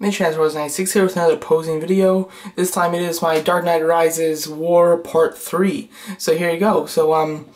Mitch Rose 96 here with another posing video. This time it is my Dark Knight Rises War Part 3. So here you go. So um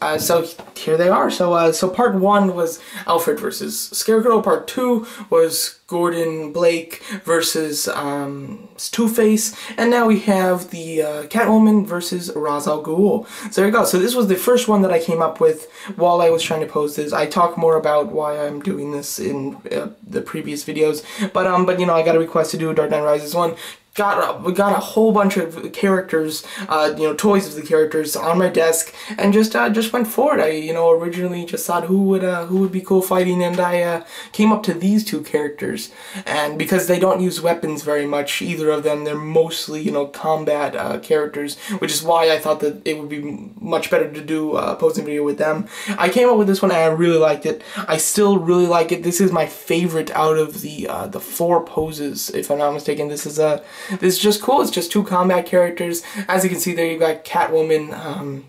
uh, so here they are. So uh, so part 1 was Alfred versus Scarecrow. Part 2 was Gordon Blake versus um, Two-Face. And now we have the uh, Catwoman versus Ra's al Ghul. So there you go. So this was the first one that I came up with while I was trying to pose this. I talk more about why I'm doing this in uh, the previous videos. But um but you know know, I got a request to do a Dark Knight Rises one got we got a whole bunch of characters, uh, you know, toys of the characters on my desk, and just uh, just went for it. I you know originally just thought who would uh, who would be cool fighting, and I uh, came up to these two characters, and because they don't use weapons very much, either of them, they're mostly you know combat uh, characters, which is why I thought that it would be much better to do a posing video with them. I came up with this one, and I really liked it. I still really like it. This is my favorite out of the uh, the four poses, if I'm not mistaken. This is a this is just cool. It's just two combat characters. As you can see there, you've got Catwoman, um,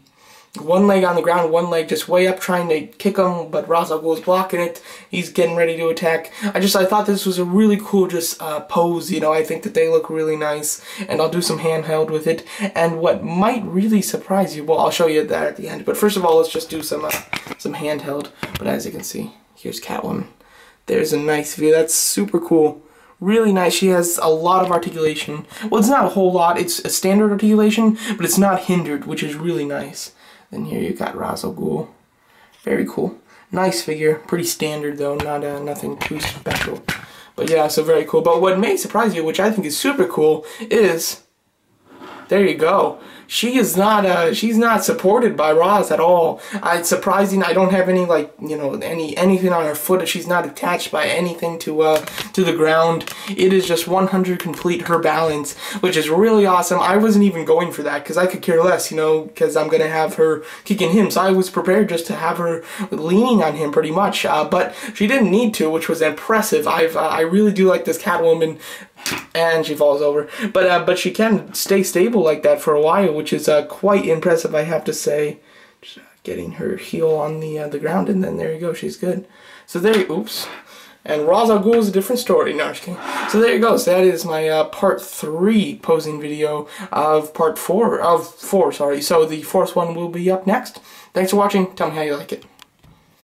one leg on the ground, one leg just way up trying to kick him, but Ra's al Ghul's blocking it. He's getting ready to attack. I just, I thought this was a really cool just uh, pose, you know, I think that they look really nice, and I'll do some handheld with it. And what might really surprise you, well, I'll show you that at the end, but first of all, let's just do some, uh, some handheld. But as you can see, here's Catwoman. There's a nice view, that's super cool really nice. She has a lot of articulation. Well, it's not a whole lot. It's a standard articulation, but it's not hindered, which is really nice. Then here you got Ra's al Ghul. Very cool. Nice figure. Pretty standard, though. Not uh, Nothing too special. But yeah, so very cool. But what may surprise you, which I think is super cool, is... There you go she is not uh she's not supported by Ra's at all. Uh, it's surprising. I don't have any like you know any anything on her foot. She's not attached by anything to uh to the ground. It is just 100 complete her balance, which is really awesome. I wasn't even going for that because I could care less, you know, because I'm gonna have her kicking him. So I was prepared just to have her leaning on him pretty much. Uh, but she didn't need to, which was impressive. I've uh, I really do like this Catwoman and she falls over. But uh, but she can stay stable like that for a while, which is uh, quite impressive, I have to say. Just, getting her heel on the uh, the ground, and then there you go, she's good. So there, you, oops. And Ra's al Ghul is a different story. No. So there you go. So that is my uh, part three posing video of part four of four. Sorry. So the fourth one will be up next. Thanks for watching. Tell me how you like it.